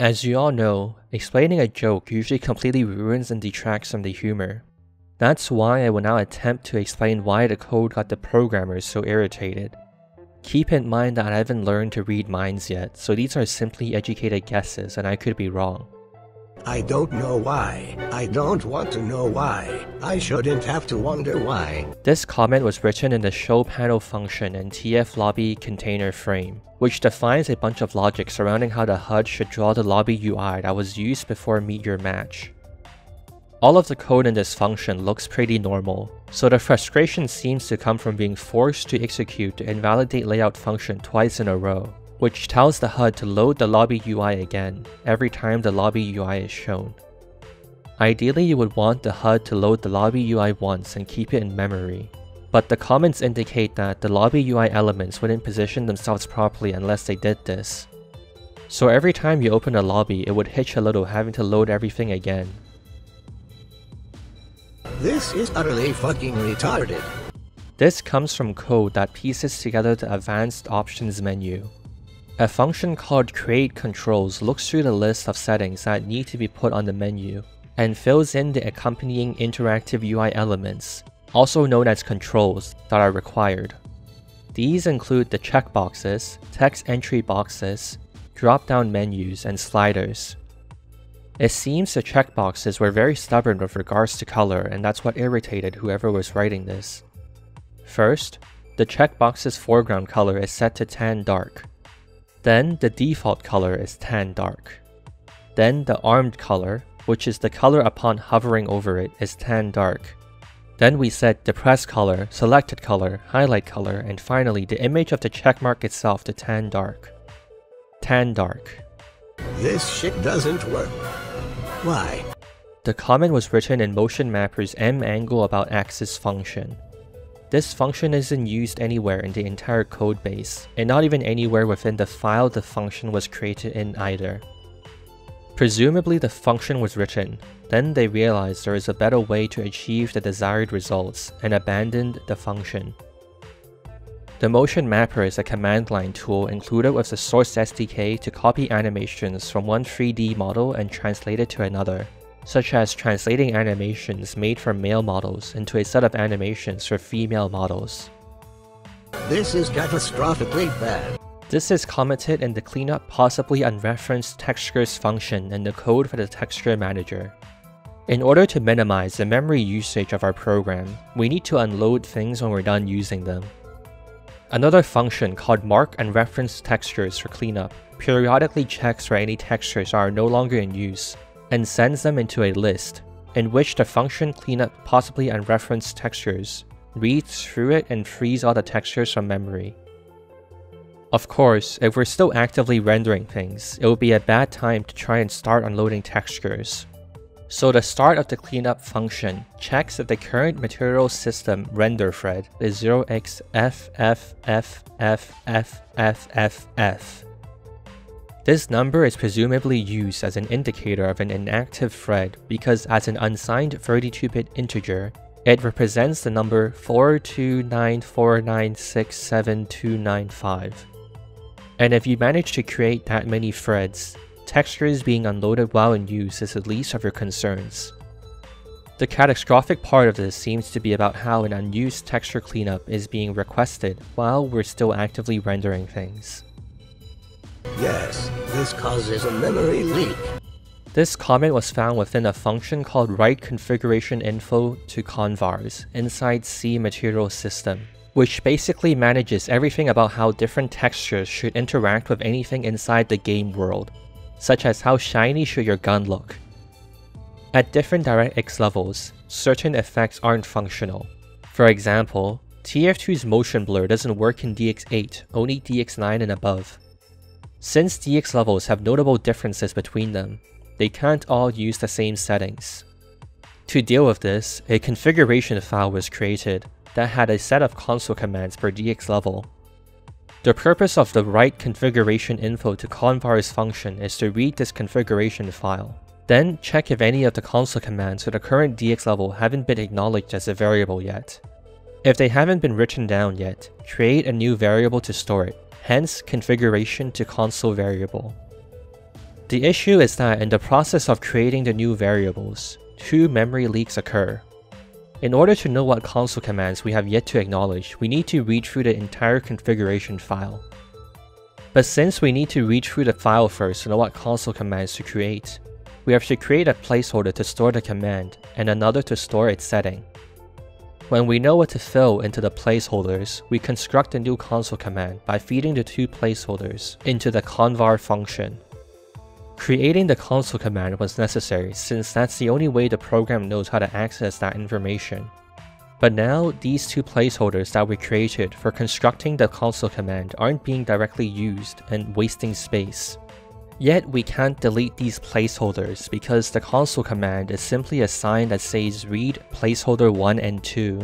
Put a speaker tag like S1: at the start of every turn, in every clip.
S1: As you all know, explaining a joke usually completely ruins and detracts from the humor. That's why I will now attempt to explain why the code got the programmers so irritated. Keep in mind that I haven't learned to read minds yet, so these are simply educated guesses and I could be wrong.
S2: I don't know why. I don't want to know why. I shouldn't have to wonder why.
S1: This comment was written in the show panel function in TF lobby container frame, which defines a bunch of logic surrounding how the HUD should draw the lobby UI that was used before meet your match. All of the code in this function looks pretty normal, so the frustration seems to come from being forced to execute the invalidate layout function twice in a row which tells the HUD to load the lobby UI again every time the lobby UI is shown. Ideally you would want the HUD to load the lobby UI once and keep it in memory, but the comments indicate that the lobby UI elements wouldn't position themselves properly unless they did this. So every time you open a lobby, it would hitch a little having to load everything again.
S2: This is utterly fucking retarded.
S1: This comes from code that pieces together the advanced options menu, a function called createControls looks through the list of settings that need to be put on the menu and fills in the accompanying interactive UI elements, also known as controls, that are required. These include the checkboxes, text entry boxes, drop-down menus, and sliders. It seems the checkboxes were very stubborn with regards to color and that's what irritated whoever was writing this. First, the checkbox's foreground color is set to tan dark, then the default color is tan dark. Then the armed color, which is the color upon hovering over it, is tan dark. Then we set depressed color, selected color, highlight color, and finally the image of the checkmark itself to tan dark. Tan dark.
S2: This shit doesn't work. Why?
S1: The comment was written in Motion Mapper's M angle about axis function. This function isn't used anywhere in the entire codebase, and not even anywhere within the file the function was created in either. Presumably the function was written, then they realized there is a better way to achieve the desired results and abandoned the function. The Motion Mapper is a command line tool included with the Source SDK to copy animations from one 3D model and translate it to another such as translating animations made for male models into a set of animations for female models.
S2: This is catastrophically bad.
S1: This is commented in the cleanup possibly unreferenced textures function in the code for the texture manager. In order to minimize the memory usage of our program, we need to unload things when we're done using them. Another function called mark unreferenced textures for cleanup periodically checks for any textures are no longer in use and sends them into a list, in which the function cleanup possibly unreferenced textures reads through it and frees all the textures from memory. Of course, if we're still actively rendering things, it would be a bad time to try and start unloading textures. So the start of the cleanup function checks if the current material system render thread is 0xFFFFFFF this number is presumably used as an indicator of an inactive thread because as an unsigned 32-bit integer, it represents the number 42949672295. And if you manage to create that many threads, textures being unloaded while in use is the least of your concerns. The catastrophic part of this seems to be about how an unused texture cleanup is being requested while we're still actively rendering things.
S2: Yes, this causes a memory leak.
S1: This comment was found within a function called write configuration info to convars inside C material system, which basically manages everything about how different textures should interact with anything inside the game world, such as how shiny should your gun look. At different DirectX levels, certain effects aren't functional. For example, TF2's motion blur doesn't work in DX8, only DX9 and above. Since DX levels have notable differences between them, they can't all use the same settings. To deal with this, a configuration file was created that had a set of console commands per DX level. The purpose of the write configuration info to convars function is to read this configuration file, then check if any of the console commands for the current DX level haven't been acknowledged as a variable yet. If they haven't been written down yet, create a new variable to store it hence configuration to console variable. The issue is that in the process of creating the new variables, two memory leaks occur. In order to know what console commands we have yet to acknowledge, we need to read through the entire configuration file. But since we need to read through the file first to know what console commands to create, we have to create a placeholder to store the command and another to store its setting. When we know what to fill into the placeholders, we construct a new console command by feeding the two placeholders into the convar function. Creating the console command was necessary since that's the only way the program knows how to access that information. But now, these two placeholders that we created for constructing the console command aren't being directly used and wasting space. Yet we can't delete these placeholders because the console command is simply a sign that says read placeholder 1 and 2.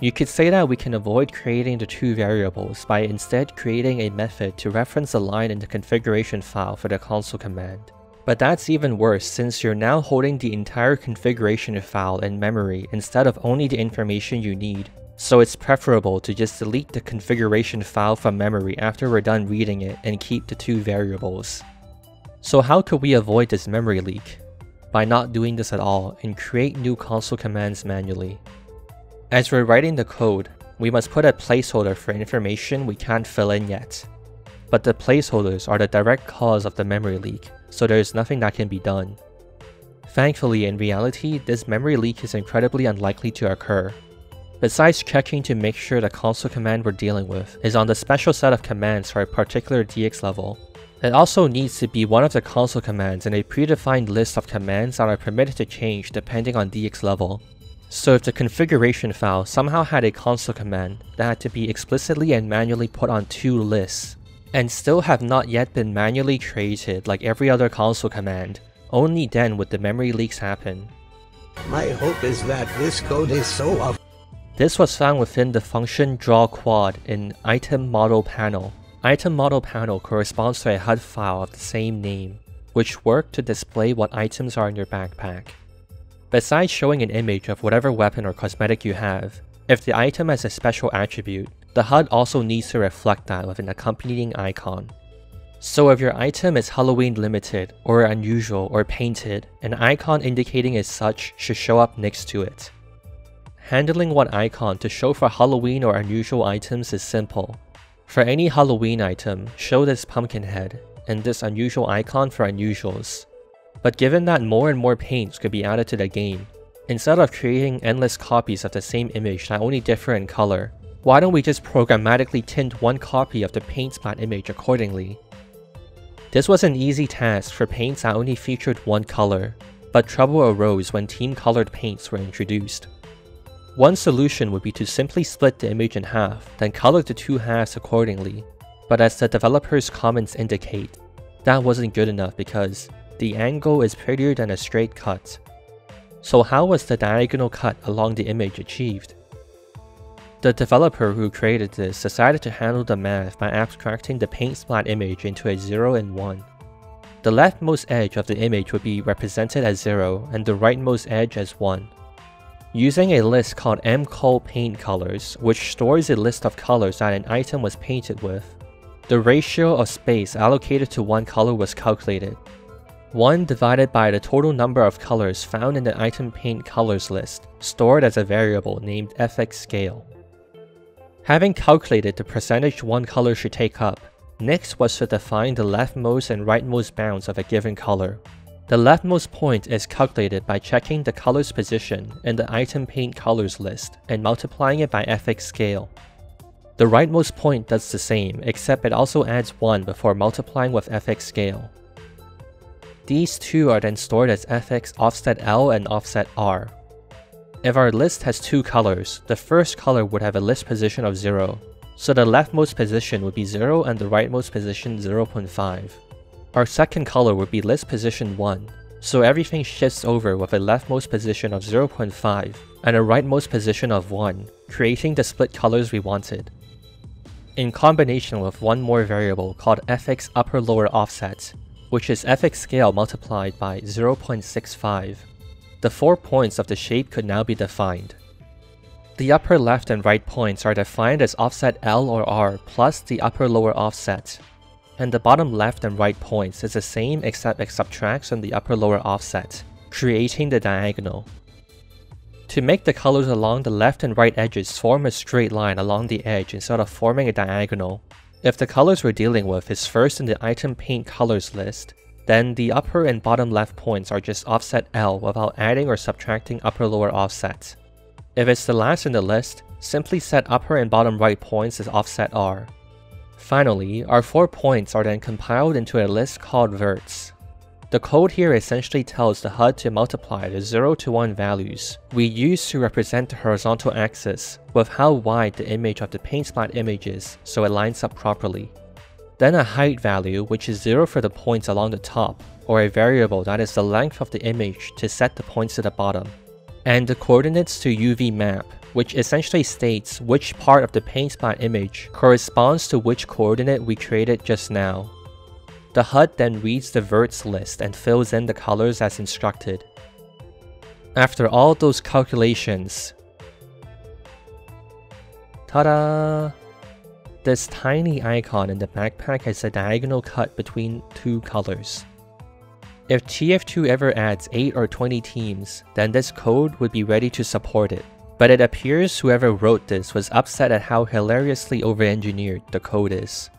S1: You could say that we can avoid creating the two variables by instead creating a method to reference a line in the configuration file for the console command. But that's even worse since you're now holding the entire configuration file in memory instead of only the information you need so it's preferable to just delete the configuration file from memory after we're done reading it and keep the two variables. So how could we avoid this memory leak? By not doing this at all and create new console commands manually. As we're writing the code, we must put a placeholder for information we can't fill in yet. But the placeholders are the direct cause of the memory leak, so there's nothing that can be done. Thankfully, in reality, this memory leak is incredibly unlikely to occur, Besides checking to make sure the console command we're dealing with is on the special set of commands for a particular DX level, it also needs to be one of the console commands in a predefined list of commands that are permitted to change depending on DX level. So if the configuration file somehow had a console command that had to be explicitly and manually put on two lists, and still have not yet been manually created like every other console command, only then would the memory leaks happen.
S2: My hope is that this code is so off
S1: this was found within the function drawQuad in item model panel. Item model panel corresponds to a HUD file of the same name, which work to display what items are in your backpack. Besides showing an image of whatever weapon or cosmetic you have, if the item has a special attribute, the HUD also needs to reflect that with an accompanying icon. So if your item is Halloween limited, or unusual, or painted, an icon indicating as such should show up next to it. Handling one icon to show for Halloween or unusual items is simple. For any Halloween item, show this pumpkin head, and this unusual icon for unusuals. But given that more and more paints could be added to the game, instead of creating endless copies of the same image that only differ in color, why don't we just programmatically tint one copy of the paint spot image accordingly? This was an easy task for paints that only featured one color, but trouble arose when team colored paints were introduced. One solution would be to simply split the image in half, then color the two halves accordingly. But as the developer's comments indicate, that wasn't good enough because the angle is prettier than a straight cut. So how was the diagonal cut along the image achieved? The developer who created this decided to handle the math by abstracting the paint splat image into a 0 and 1. The leftmost edge of the image would be represented as 0 and the rightmost edge as 1. Using a list called mcol paint colors, which stores a list of colors that an item was painted with, the ratio of space allocated to one color was calculated. 1 divided by the total number of colors found in the item paint colors list, stored as a variable named fx scale. Having calculated the percentage one color should take up, next was to define the leftmost and rightmost bounds of a given color, the leftmost point is calculated by checking the color's position in the item paint colors list and multiplying it by fx scale. The rightmost point does the same, except it also adds 1 before multiplying with fx scale. These two are then stored as fx offset L and offset R. If our list has two colors, the first color would have a list position of 0, so the leftmost position would be 0 and the rightmost position 0.5. Our second color would be list position 1, so everything shifts over with a leftmost position of 0.5 and a rightmost position of 1, creating the split colors we wanted. In combination with one more variable called fx upper lower offset, which is fx scale multiplied by 0.65, the four points of the shape could now be defined. The upper left and right points are defined as offset L or R plus the upper lower offset, and the bottom left and right points is the same except it subtracts on the upper lower offset, creating the diagonal. To make the colors along the left and right edges form a straight line along the edge instead of forming a diagonal, if the colors we're dealing with is first in the item paint colors list, then the upper and bottom left points are just offset L without adding or subtracting upper lower offset. If it's the last in the list, simply set upper and bottom right points as offset R. Finally, our four points are then compiled into a list called verts. The code here essentially tells the HUD to multiply the 0 to 1 values we use to represent the horizontal axis with how wide the image of the paint splat image is so it lines up properly. Then a height value which is 0 for the points along the top, or a variable that is the length of the image to set the points at the bottom. And the coordinates to UV map, which essentially states which part of the paint spot image corresponds to which coordinate we created just now. The HUD then reads the verts list and fills in the colors as instructed. After all those calculations, ta-da! This tiny icon in the backpack has a diagonal cut between two colors. If TF2 ever adds 8 or 20 teams, then this code would be ready to support it. But it appears whoever wrote this was upset at how hilariously overengineered the code is.